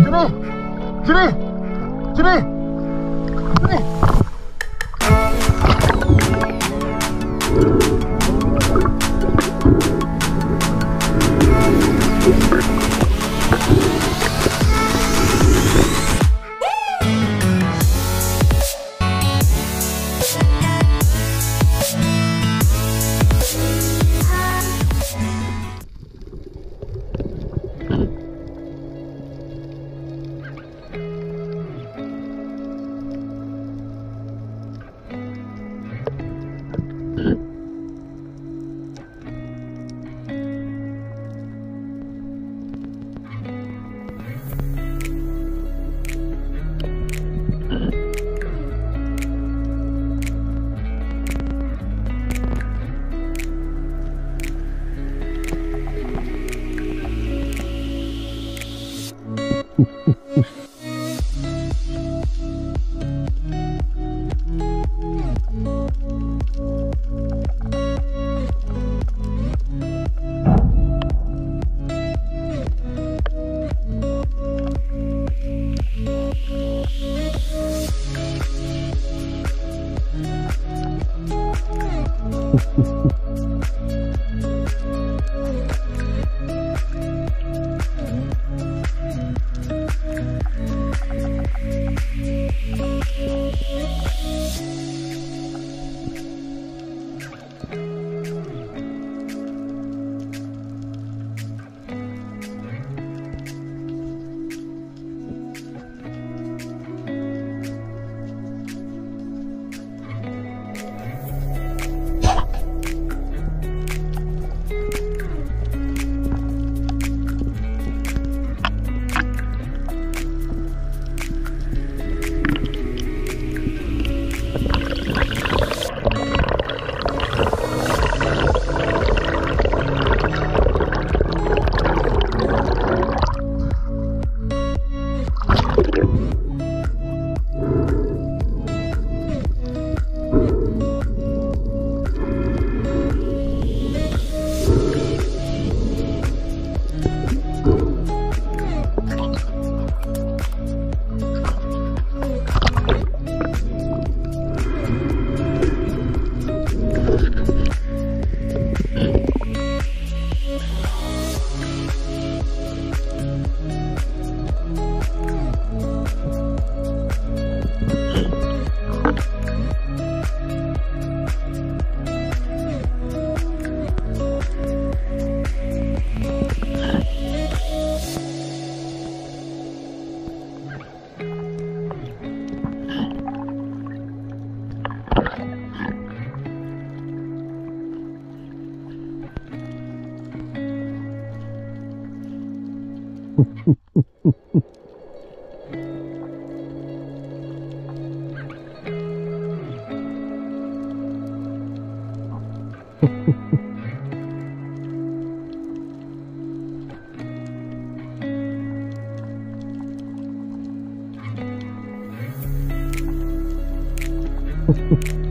ジュリー Ha ha ha.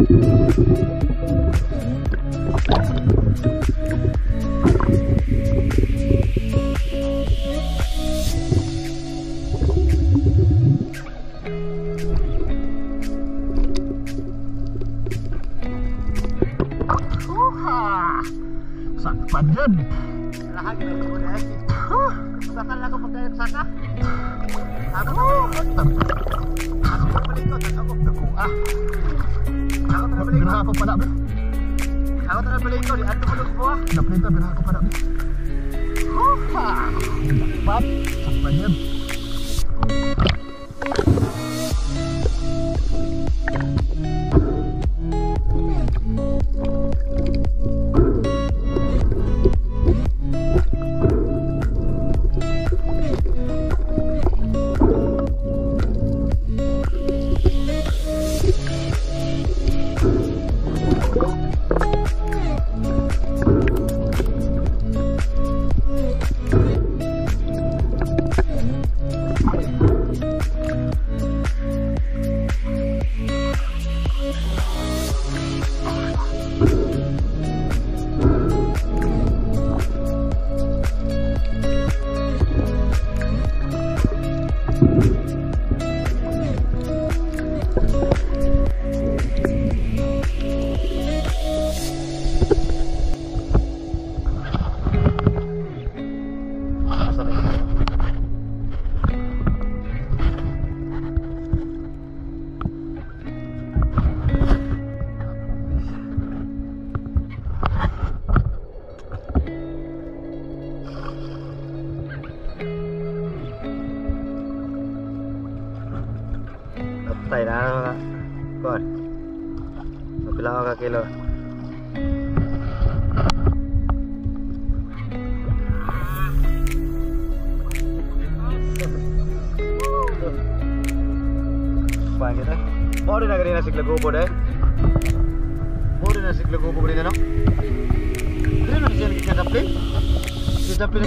Sakpan dyan. Lahat na eh. Sakal ako pagkayag saka. Ako Ako na balik ko, ako Ah, Ako na balik ko. Biraha ko pala. Ako na ko, di ano ko ah. Naplinta, biraha ko pala. be. Uha! Sakpan. Sakpan रहा होगा कौन तो खुला होगा केलो ಬೋರಿನ ಗರಿನ ಸಿಗ್ಲಿ ಗೋಬೋಡೆ ಬೋರಿನ ಸಿಗ್ಲಿ ಗೋಬೋಡಿದೇನೋ ಏನು ತಪ್ಪಿ ತಪ್ಪಿನ